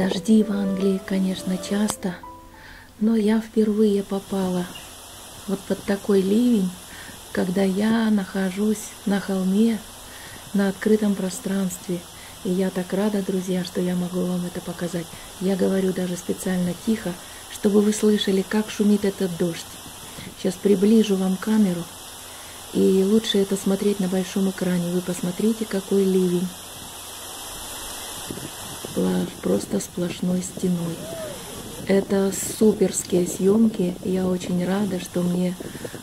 Дожди в Англии, конечно, часто, но я впервые попала вот под такой ливень, когда я нахожусь на холме, на открытом пространстве. И я так рада, друзья, что я могу вам это показать. Я говорю даже специально тихо, чтобы вы слышали, как шумит этот дождь. Сейчас приближу вам камеру, и лучше это смотреть на большом экране. Вы посмотрите, какой ливень просто сплошной стеной. Это суперские съемки. Я очень рада, что мне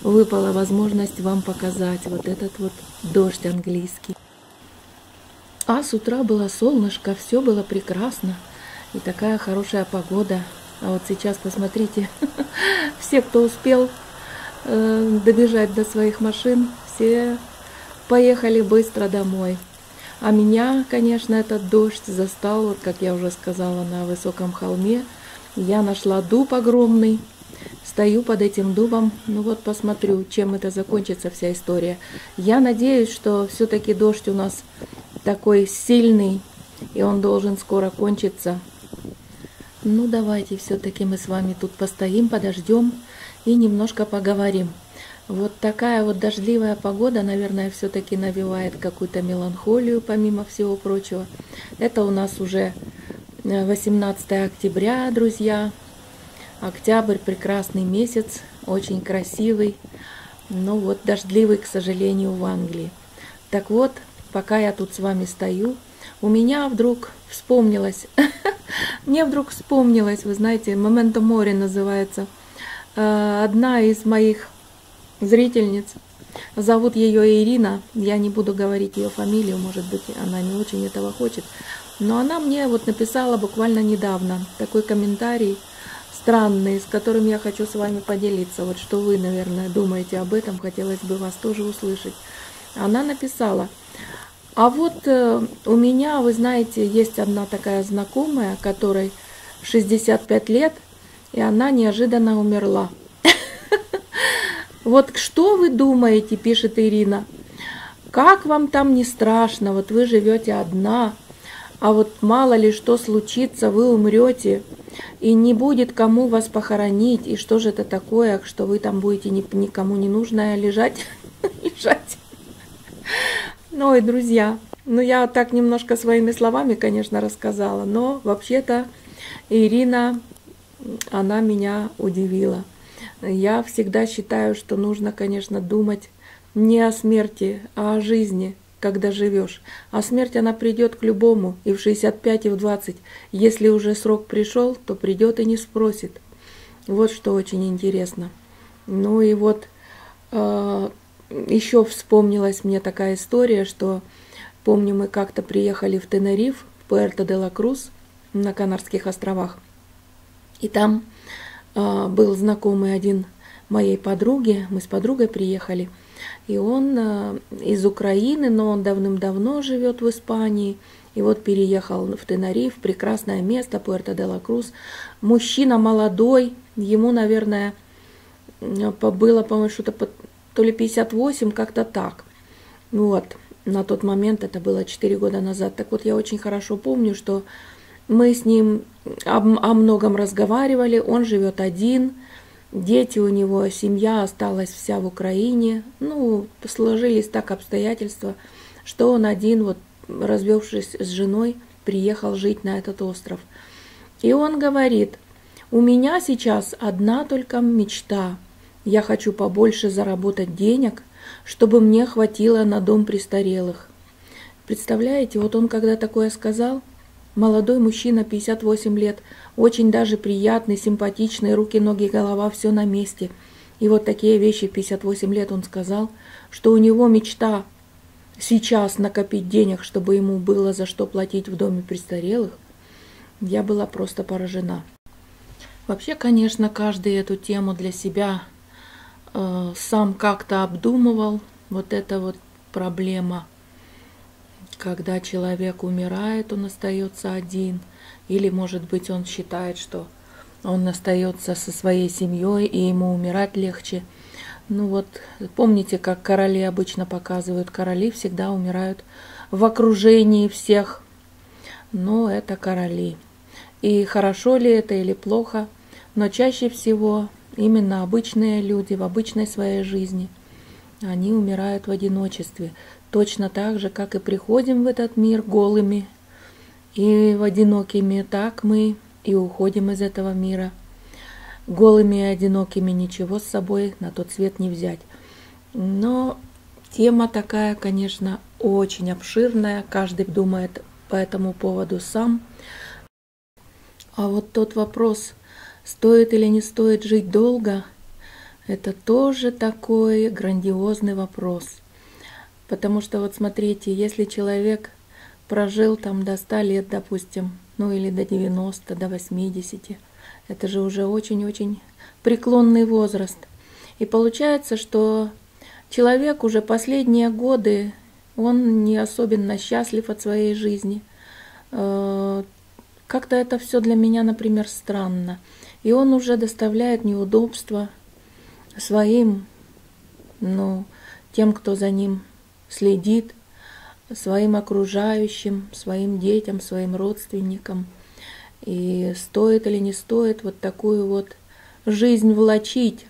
выпала возможность вам показать вот этот вот дождь английский. А с утра было солнышко, все было прекрасно. И такая хорошая погода. А вот сейчас посмотрите, все, кто успел э, добежать до своих машин, все поехали быстро домой. А меня, конечно, этот дождь застал, вот как я уже сказала, на высоком холме. Я нашла дуб огромный, стою под этим дубом, ну вот посмотрю, чем это закончится вся история. Я надеюсь, что все-таки дождь у нас такой сильный, и он должен скоро кончиться. Ну давайте все-таки мы с вами тут постоим, подождем и немножко поговорим. Вот такая вот дождливая погода, наверное, все-таки навевает какую-то меланхолию, помимо всего прочего. Это у нас уже 18 э, октября, друзья. Октябрь прекрасный месяц, очень красивый, но вот дождливый, к сожалению, в Англии. Так вот, пока я тут с вами стою, у меня вдруг вспомнилось, мне вдруг вспомнилось, вы знаете, «Моменто море» называется, э, одна из моих зрительниц. Зовут ее Ирина. Я не буду говорить ее фамилию, может быть, она не очень этого хочет. Но она мне вот написала буквально недавно такой комментарий странный, с которым я хочу с вами поделиться. Вот что вы, наверное, думаете об этом, хотелось бы вас тоже услышать. Она написала, а вот э, у меня, вы знаете, есть одна такая знакомая, которой 65 лет, и она неожиданно умерла. Вот что вы думаете, пишет Ирина, как вам там не страшно, вот вы живете одна, а вот мало ли что случится, вы умрете, и не будет кому вас похоронить, и что же это такое, что вы там будете никому не нужная лежать, лежать. Ой, друзья, ну я так немножко своими словами, конечно, рассказала, но вообще-то Ирина, она меня удивила. Я всегда считаю, что нужно, конечно, думать не о смерти, а о жизни, когда живешь. А смерть, она придет к любому, и в 65, и в 20. Если уже срок пришел, то придет и не спросит. Вот что очень интересно. Ну и вот э, еще вспомнилась мне такая история, что помню, мы как-то приехали в Тенериф, в Пуэрто-де-ла-Крус, на Канарских островах. И там был знакомый один моей подруги, мы с подругой приехали, и он а, из Украины, но он давным-давно живет в Испании, и вот переехал в Тенериф, прекрасное место, Пуэрто-де-ла-Крус. Мужчина молодой, ему, наверное, было, по-моему, что-то то ли 58, как-то так. Вот, на тот момент, это было 4 года назад. Так вот, я очень хорошо помню, что мы с ним о, о многом разговаривали, он живет один, дети у него, семья осталась вся в Украине. Ну, сложились так обстоятельства, что он один, вот развевшись с женой, приехал жить на этот остров. И он говорит, у меня сейчас одна только мечта. Я хочу побольше заработать денег, чтобы мне хватило на дом престарелых. Представляете, вот он когда такое сказал – Молодой мужчина, 58 лет, очень даже приятный, симпатичный, руки, ноги, голова, все на месте. И вот такие вещи, 58 лет он сказал, что у него мечта сейчас накопить денег, чтобы ему было за что платить в доме престарелых. Я была просто поражена. Вообще, конечно, каждый эту тему для себя э, сам как-то обдумывал. Вот эта вот проблема – когда человек умирает, он остается один, или, может быть, он считает, что он остается со своей семьей, и ему умирать легче. Ну вот, помните, как короли обычно показывают, короли всегда умирают в окружении всех, но это короли. И хорошо ли это или плохо, но чаще всего именно обычные люди в обычной своей жизни, они умирают в одиночестве, точно так же, как и приходим в этот мир голыми и в одинокими, так мы и уходим из этого мира. Голыми и одинокими ничего с собой на тот свет не взять. Но тема такая, конечно, очень обширная, каждый думает по этому поводу сам. А вот тот вопрос, стоит или не стоит жить долго, это тоже такой грандиозный вопрос. Потому что вот смотрите, если человек прожил там до 100 лет, допустим, ну или до 90, до 80, это же уже очень-очень преклонный возраст. И получается, что человек уже последние годы, он не особенно счастлив от своей жизни. Э, как-то это все для меня, например, странно. И он уже доставляет неудобства своим, ну, тем, кто за ним следит, своим окружающим, своим детям, своим родственникам. И стоит или не стоит вот такую вот жизнь влачить.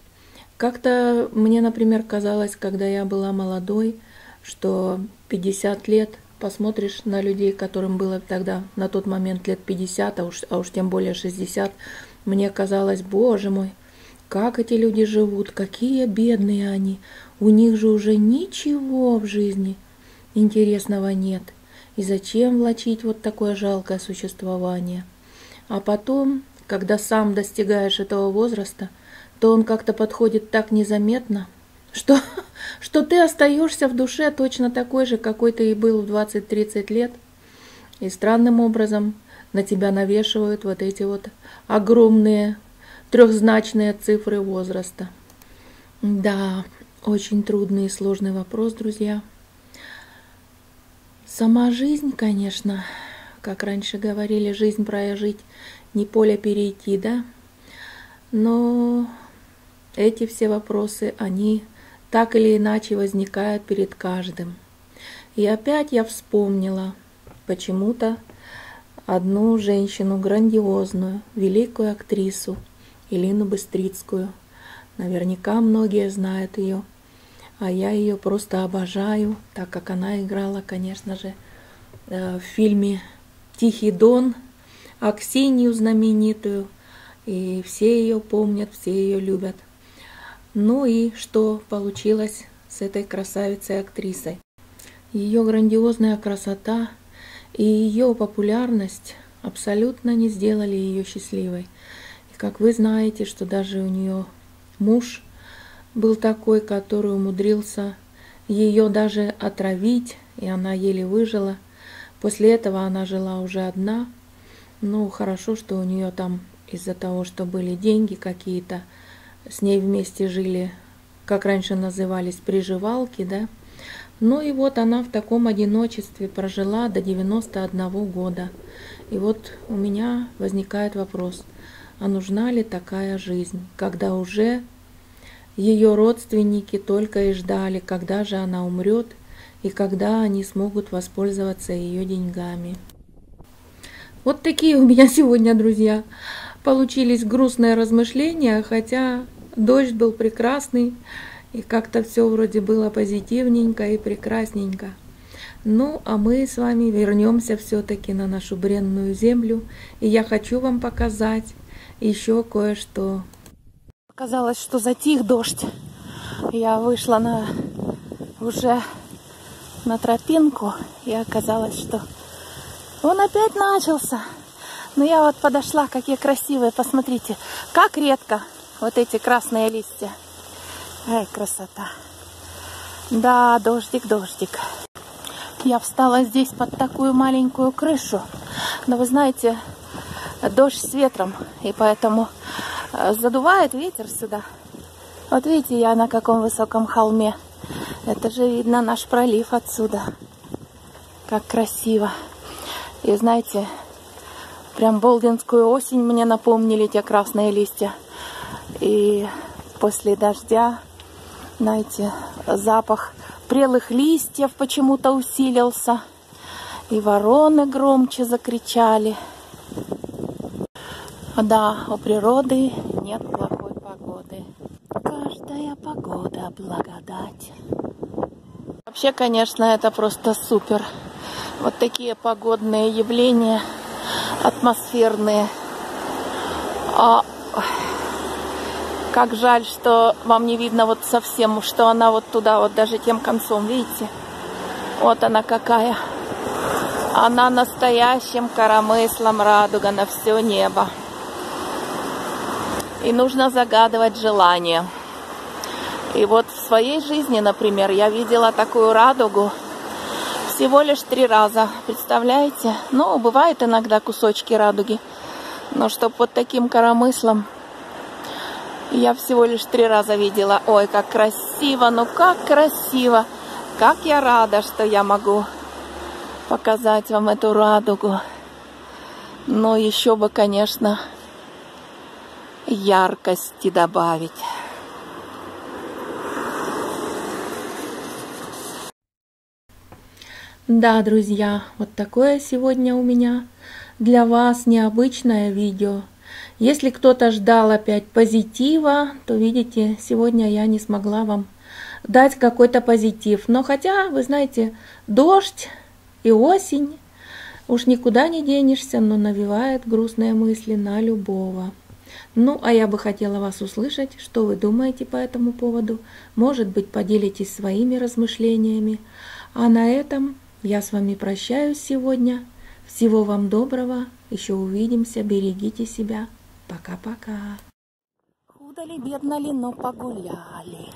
Как-то мне, например, казалось, когда я была молодой, что 50 лет посмотришь на людей, которым было тогда на тот момент лет 50, а уж, а уж тем более 60, мне казалось, боже мой, как эти люди живут, какие бедные они. У них же уже ничего в жизни интересного нет. И зачем влачить вот такое жалкое существование? А потом, когда сам достигаешь этого возраста, то он как-то подходит так незаметно, что, что ты остаешься в душе точно такой же, какой ты и был в 20-30 лет. И странным образом на тебя навешивают вот эти вот огромные трехзначные цифры возраста. Да, очень трудный и сложный вопрос, друзья. Сама жизнь, конечно, как раньше говорили, жизнь прожить, не поле перейти, да? Но эти все вопросы, они так или иначе возникают перед каждым. И опять я вспомнила почему-то одну женщину грандиозную, великую актрису – Илину Быстрицкую. Наверняка многие знают ее, а я ее просто обожаю, так как она играла, конечно же, э, в фильме «Тихий дон», Аксинью знаменитую, и все ее помнят, все ее любят. Ну и что получилось с этой красавицей-актрисой? Ее грандиозная красота и ее популярность абсолютно не сделали ее счастливой. Как вы знаете, что даже у нее муж был такой, который умудрился ее даже отравить, и она еле выжила. После этого она жила уже одна. Ну, хорошо, что у нее там из-за того, что были деньги какие-то, с ней вместе жили, как раньше назывались, приживалки, да. Ну и вот она в таком одиночестве прожила до 91 года. И вот у меня возникает вопрос – а нужна ли такая жизнь, когда уже ее родственники только и ждали, когда же она умрет и когда они смогут воспользоваться ее деньгами. Вот такие у меня сегодня, друзья, получились грустные размышления, хотя дождь был прекрасный, и как-то все вроде было позитивненько и прекрасненько. Ну, а мы с вами вернемся все-таки на нашу бренную землю, и я хочу вам показать, еще кое-что. Казалось, что затих дождь. Я вышла на уже на тропинку, и оказалось, что он опять начался. Но я вот подошла, какие красивые, посмотрите, как редко вот эти красные листья. Эй, красота. Да, дождик, дождик. Я встала здесь под такую маленькую крышу. Но вы знаете, дождь с ветром, и поэтому э, задувает ветер сюда. Вот видите, я на каком высоком холме. Это же видно наш пролив отсюда. Как красиво. И знаете, прям болдинскую осень мне напомнили те красные листья. И после дождя, знаете, запах прелых листьев почему-то усилился. И вороны громче закричали. Да, у природы нет плохой погоды. Каждая погода благодать. Вообще, конечно, это просто супер. Вот такие погодные явления, атмосферные. А как жаль, что вам не видно вот совсем, что она вот туда, вот даже тем концом, видите? Вот она какая. Она настоящим коромыслом радуга на все небо. И нужно загадывать желание. И вот в своей жизни, например, я видела такую радугу всего лишь три раза. Представляете? Ну, бывает иногда кусочки радуги. Но чтоб вот таким коромыслом я всего лишь три раза видела. Ой, как красиво, ну как красиво. Как я рада, что я могу показать вам эту радугу. Но еще бы, конечно, яркости добавить. Да, друзья, вот такое сегодня у меня для вас необычное видео. Если кто-то ждал опять позитива, то видите, сегодня я не смогла вам дать какой-то позитив. Но хотя, вы знаете, дождь и осень, уж никуда не денешься, но навевает грустные мысли на любого. Ну, а я бы хотела вас услышать, что вы думаете по этому поводу. Может быть, поделитесь своими размышлениями. А на этом я с вами прощаюсь сегодня. Всего вам доброго. Еще увидимся. Берегите себя. Пока-пока. Худо ли, бедно ли, но погуляли.